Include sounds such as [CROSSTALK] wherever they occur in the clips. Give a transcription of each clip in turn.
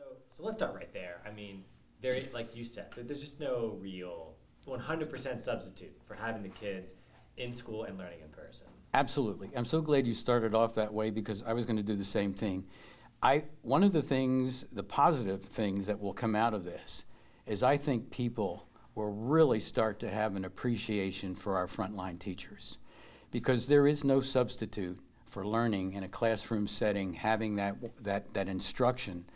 So, so let's start right there. I mean, there, like you said, there's just no real 100% substitute for having the kids in school and learning in person. Absolutely. I'm so glad you started off that way because I was going to do the same thing. I, one of the things, the positive things that will come out of this is I think people will really start to have an appreciation for our frontline teachers because there is no substitute for learning in a classroom setting, having that, that, that instruction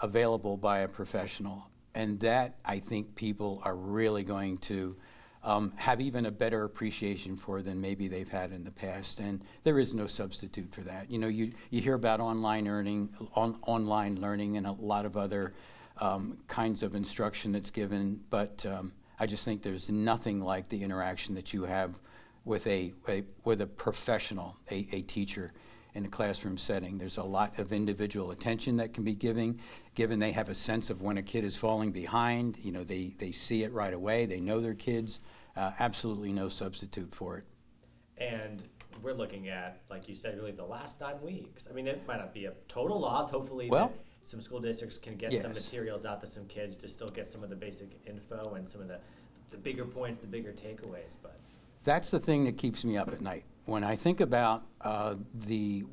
available by a professional. And that I think people are really going to um, have even a better appreciation for than maybe they've had in the past. And there is no substitute for that. You know, you, you hear about online earning, on, online learning, and a lot of other um, kinds of instruction that's given, but um, I just think there's nothing like the interaction that you have with a, a with a professional, a, a teacher in a classroom setting. There's a lot of individual attention that can be given, given they have a sense of when a kid is falling behind. You know, they, they see it right away. They know their kids. Uh, absolutely no substitute for it. And we're looking at, like you said, really the last nine weeks. I mean, it might not be a total loss. Hopefully, Well- some school districts can get some materials out to some kids to still get some of the basic info and some of the, the bigger points, the bigger takeaways. But That's the thing that keeps me up at night. When I think about uh, the,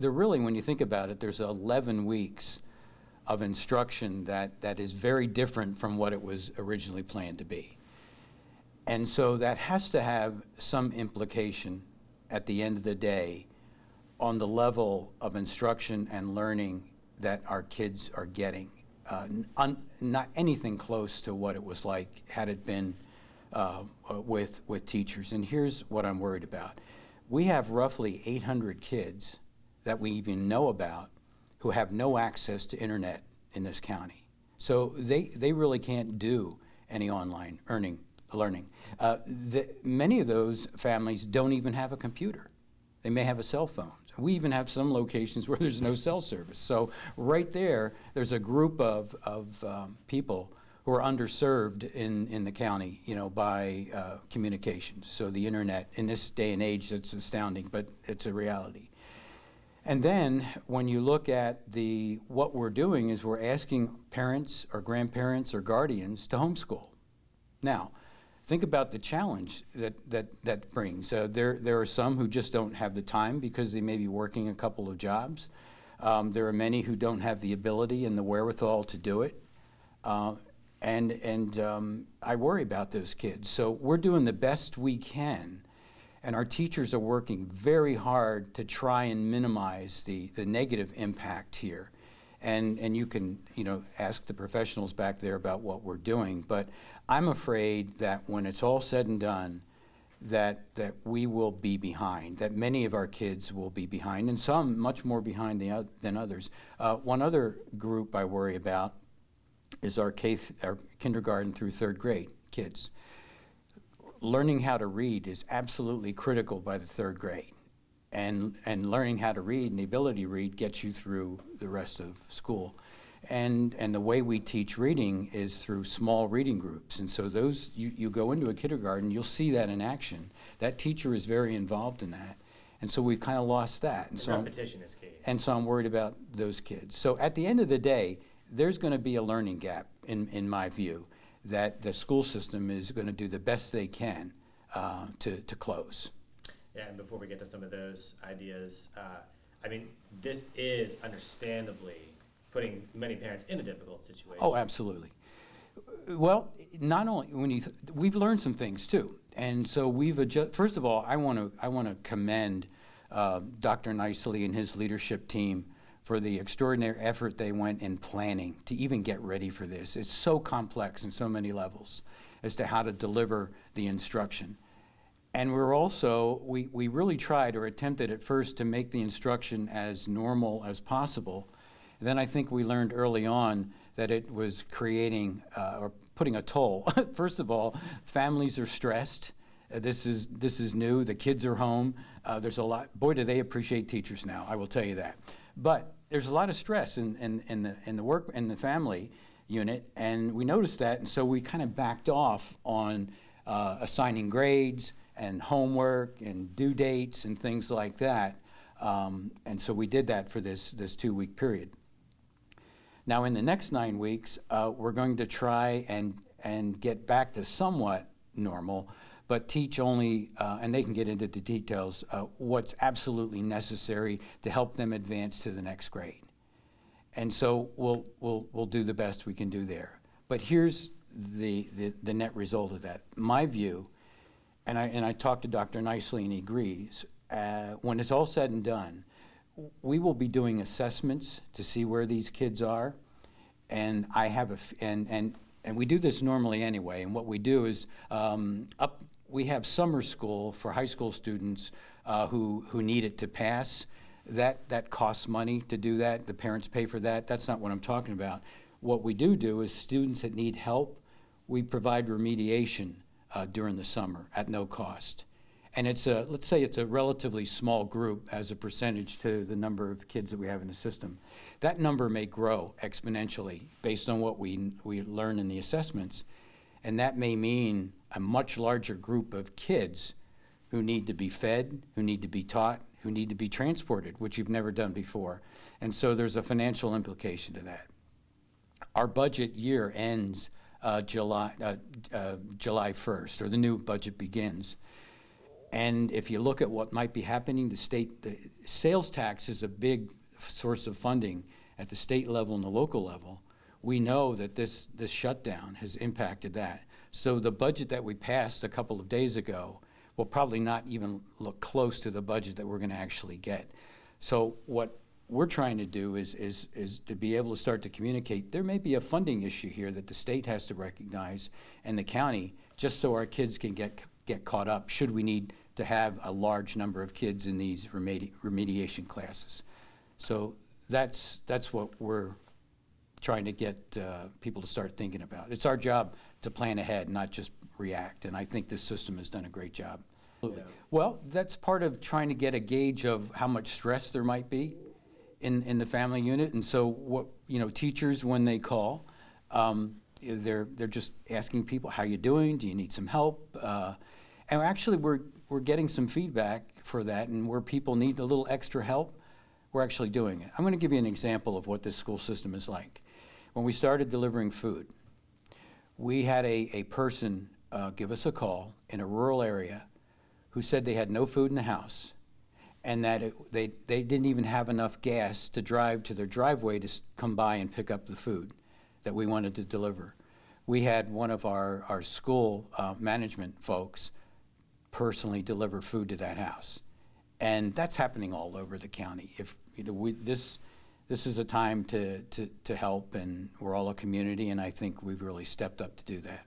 the really, when you think about it, there's 11 weeks of instruction that, that is very different from what it was originally planned to be. And so that has to have some implication at the end of the day on the level of instruction and learning that our kids are getting. Uh, not anything close to what it was like had it been uh, with, with teachers. And here's what I'm worried about. We have roughly 800 kids that we even know about who have no access to internet in this county. So they, they really can't do any online earning, learning. Uh, the, many of those families don't even have a computer. They may have a cell phone. We even have some locations [LAUGHS] where there's no cell service. So right there, there's a group of, of um, people who are underserved in, in the county, you know, by uh, communications. So the internet, in this day and age, that's astounding, but it's a reality. And then when you look at the what we're doing is we're asking parents or grandparents or guardians to homeschool. Now, think about the challenge that that that brings. Uh, there there are some who just don't have the time because they may be working a couple of jobs. Um, there are many who don't have the ability and the wherewithal to do it. Uh, and and um, I worry about those kids. So we're doing the best we can and our teachers are working very hard to try and minimize the, the negative impact here. And, and you can you know, ask the professionals back there about what we're doing. But I'm afraid that when it's all said and done, that, that we will be behind, that many of our kids will be behind, and some much more behind the, than others. Uh, one other group I worry about is our, K th- our kindergarten through third grade kids learning how to read is absolutely critical by the third grade. And, and learning how to read and the ability to read gets you through the rest of school. And, and the way we teach reading is through small reading groups. And so those, you, you go into a kindergarten, you'll see that in action. That teacher is very involved in that. And so we've kind of lost that. And so I'm- repetition is key. and so I'm worried about those kids. So at the end of the day, there's going to be a learning gap, in, in my view, that the school system is going to do the best they can uh, to, to close. Yeah, and before we get to some of those ideas, uh, I mean, this is understandably putting many parents in a difficult situation. Oh, absolutely. Well, not only when you th- we've learned some things too, and so we've adjusted. First of all, I want to I want to commend uh, Dr. Nicely and his leadership team for the extraordinary effort they went in planning to even get ready for this. It's so complex in so many levels as to how to deliver the instruction. And we're also, we, we really tried or attempted at first to make the instruction as normal as possible. Then I think we learned early on that it was creating uh, or putting a toll. [LAUGHS] first of all, families are stressed. Uh, this is this is new. The kids are home. Uh, there's a lot. Boy, do they appreciate teachers now. I will tell you that. But there's a lot of stress in, in, in the in the work in the family unit, and we noticed that, and so we kind of backed off on uh, assigning grades and homework and due dates and things like that. Um, and so we did that for this this two week period. Now, in the next nine weeks, uh, we're going to try and, and get back to somewhat normal, but teach only, uh, and they can get into the details, uh, what's absolutely necessary to help them advance to the next grade. And so we'll, we'll, we'll do the best we can do there. But here's the, the, the net result of that. My view, and I, and I talked to Dr. Nicely and he agrees, uh, when it's all said and done, we will be doing assessments to see where these kids are. And I have a, and, and, and we do this normally anyway. And what we do is um, up, we have summer school for high school students uh, who, who need it to pass. That, that costs money to do that. The parents pay for that. That's not what I'm talking about. What we do do is students that need help, we provide remediation uh, during the summer at no cost. And it's a, let's say it's a relatively small group as a percentage to the number of kids that we have in the system. That number may grow exponentially based on what we, we learn in the assessments. And that may mean a much larger group of kids who need to be fed, who need to be taught, who need to be transported, which you've never done before. And so there's a financial implication to that. Our budget year ends uh, July, uh, uh, July 1st, or the new budget begins. And if you look at what might be happening, the state, the sales tax is a big source of funding at the state level and the local level. We know that this, this shutdown has impacted that. So the budget that we passed a couple of days ago will probably not even look close to the budget that we're going to actually get. So what we're trying to do is, is, is to be able to start to communicate, there may be a funding issue here that the state has to recognize and the county, just so our kids can get, get caught up, should we need to have a large number of kids in these remedi- remediation classes. So that's, that's what we're trying to get uh, people to start thinking about. It's our job to plan ahead, not just react, and I think this system has done a great job. Absolutely. Well, that's part of trying to get a gauge of how much stress there might be in, in the family unit. And so what, you know, teachers, when they call, um, they're, they're just asking people, how you doing? Do you need some help? Uh, and actually, we're, we're getting some feedback for that, and where people need a little extra help, we're actually doing it. I'm going to give you an example of what this school system is like. When we started delivering food, we had a, a person uh, give us a call in a rural area who said they had no food in the house and that it, they, they didn't even have enough gas to drive to their driveway to come by and pick up the food that we wanted to deliver. We had one of our, our school uh, management folks personally deliver food to that house. And that's happening all over the county. If, you know, we, this, this is a time to, to, to help, and we're all a community, and I think we've really stepped up to do that.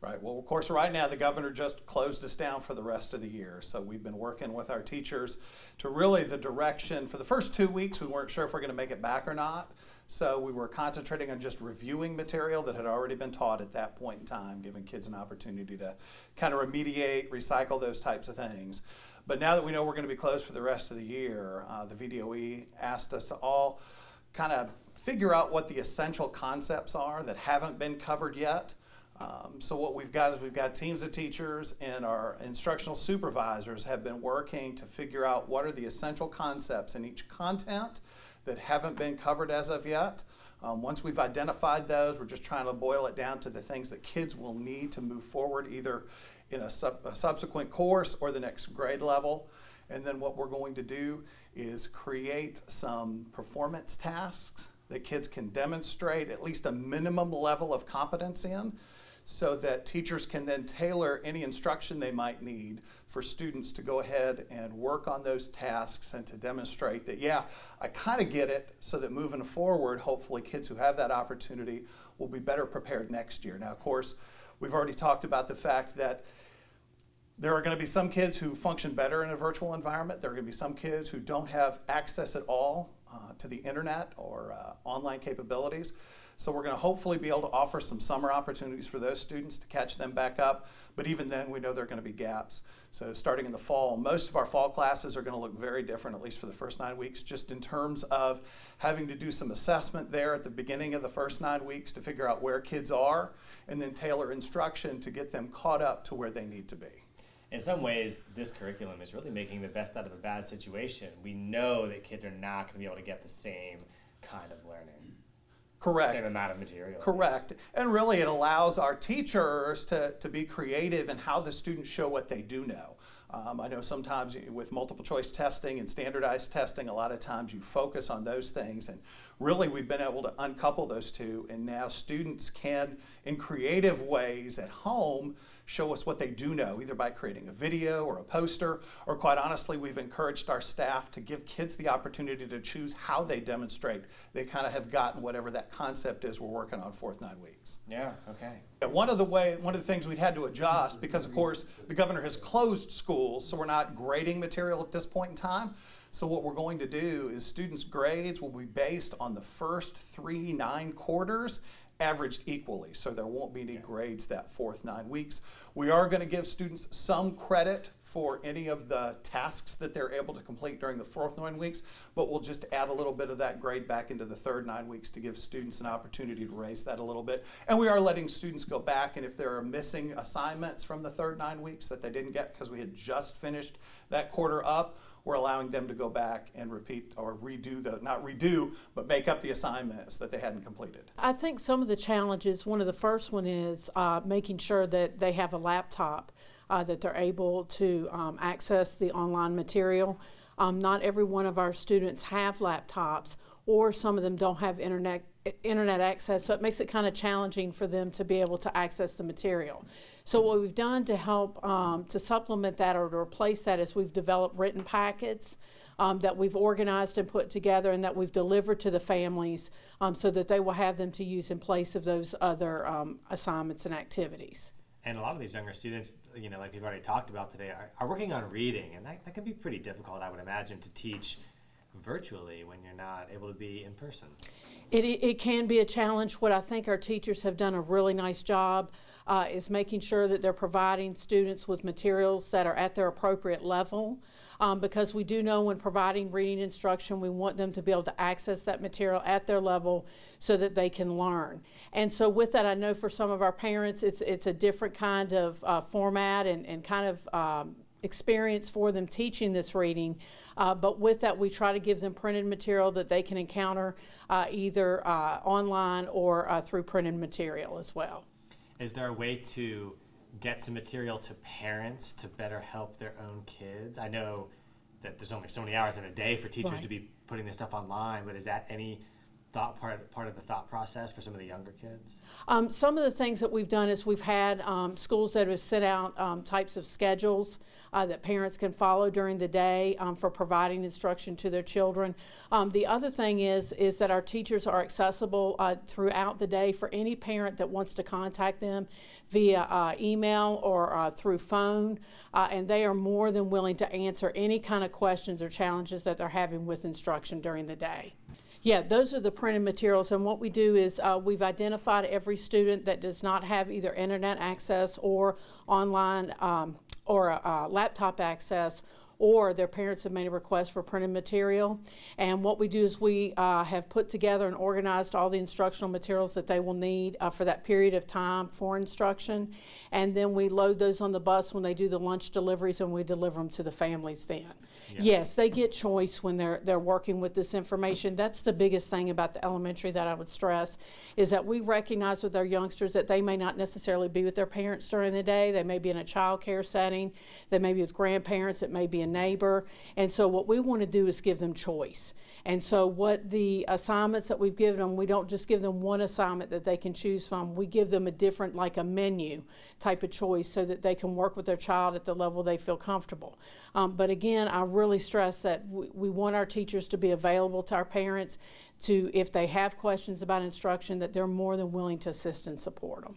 Right. Well, of course, right now the governor just closed us down for the rest of the year. So we've been working with our teachers to really the direction. For the first two weeks, we weren't sure if we're going to make it back or not. So we were concentrating on just reviewing material that had already been taught at that point in time, giving kids an opportunity to kind of remediate, recycle those types of things. But now that we know we're going to be closed for the rest of the year, uh, the VDOE asked us to all kind of figure out what the essential concepts are that haven't been covered yet. Um, so what we've got is we've got teams of teachers and our instructional supervisors have been working to figure out what are the essential concepts in each content that haven't been covered as of yet. Um, once we've identified those, we're just trying to boil it down to the things that kids will need to move forward either in a, sub, a subsequent course or the next grade level. And then what we're going to do is create some performance tasks that kids can demonstrate at least a minimum level of competence in so that teachers can then tailor any instruction they might need for students to go ahead and work on those tasks and to demonstrate that, yeah, I kind of get it, so that moving forward, hopefully, kids who have that opportunity will be better prepared next year. Now, of course, we've already talked about the fact that there are going to be some kids who function better in a virtual environment. There are going to be some kids who don't have access at all uh, to the internet or uh, online capabilities. So we're going to hopefully be able to offer some summer opportunities for those students to catch them back up. But even then, we know there are going to be gaps. So starting in the fall, most of our fall classes are going to look very different, at least for the first nine weeks, just in terms of having to do some assessment there at the beginning of the first nine weeks to figure out where kids are, and then tailor instruction to get them caught up to where they need to be. In some ways, this curriculum is really making the best out of a bad situation. We know that kids are not going to be able to get the same kind of learning. Correct. same amount of material. Correct. And really, it allows our teachers to, to be creative in how the students show what they do know. Um, I know sometimes with multiple choice testing and standardized testing, a lot of times you focus on those things. And really, we've been able to uncouple those two. And now students can, in creative ways at home, show us what they do know, either by creating a video or a poster, or quite honestly, we've encouraged our staff to give kids the opportunity to choose how they demonstrate. They kind of have gotten whatever that concept is we're working on fourth nine weeks. Yeah. Okay. One of the way, one of the things we've had to adjust, because of course, the governor has closed schools, so we're not grading material at this point in time. So what we're going to do is students' grades will be based on the first three nine quarters averaged equally, so there won't be any grades that fourth nine weeks. We are gonna give students some credit for any of the tasks that they're able to complete during the fourth nine weeks, but we'll just add a little bit of that grade back into the third nine weeks to give students an opportunity to raise that a little bit. And we are letting students go back, and if there are missing assignments from the third nine weeks that they didn't get because we had just finished that quarter up, we're allowing them to go back and repeat or redo the, not redo, but make up the assignments that they hadn't completed. I think some of the challenges, one of the first one is uh, making sure that they have a laptop, uh, that they're able to um, access the online material. Um, not every one of our students have laptops, or some of them don't have internet internet access, so it makes it kind of challenging for them to be able to access the material. So what we've done to help um, to supplement that or to replace that is we've developed written packets um, that we've organized and put together and that we've delivered to the families um, so that they will have them to use in place of those other um, assignments and activities. And a lot of these younger students, you know, like we've already talked about today, are, are working on reading, and that, that can be pretty difficult, I would imagine, to teach virtually when you're not able to be in person. It, it can be a challenge. What I think our teachers have done a really nice job uh, is making sure that they're providing students with materials that are at their appropriate level. Um, because we do know when providing reading instruction, we want them to be able to access that material at their level so that they can learn. And so, with that, I know for some of our parents, it's it's a different kind of uh, format and, and kind of um, experience for them teaching this reading. Uh, but with that, we try to give them printed material that they can encounter uh, either uh, online or uh, through printed material as well. Is there a way to get some material to parents to better help their own kids? I know that there's only so many hours in a day for teachers to be putting this stuff online, but is that any thought part part of the thought process for some of the younger kids? Um, some of the things that we've done is we've had um, schools that have sent out um, types of schedules uh, that parents can follow during the day um, for providing instruction to their children. Um, the other thing is is that our teachers are accessible uh, throughout the day for any parent that wants to contact them via uh, email or uh, through phone, uh, and they are more than willing to answer any kind of questions or challenges that they're having with instruction during the day. Yeah, those are the printed materials, and what we do is uh, we've identified every student that does not have either internet access or online um, or uh, laptop access, or their parents have made a request for printed material. And what we do is we uh, have put together and organized all the instructional materials that they will need uh, for that period of time for instruction, and then we load those on the bus when they do the lunch deliveries, and we deliver them to the families then. Yes, they get choice when they're they're working with this information. That's the biggest thing about the elementary that I would stress is that we recognize with our youngsters that they may not necessarily be with their parents during the day. They may be in a child care setting. They may be with grandparents. It may be a neighbor. And so what we want to do is give them choice. And so what the assignments that we've given them, we don't just give them one assignment that they can choose from. We give them a different, like a menu type of choice so that they can work with their child at the level they feel comfortable. Um, but again, I really stress that we, we want our teachers to be available to our parents to, if they have questions about instruction, that they're more than willing to assist and support them.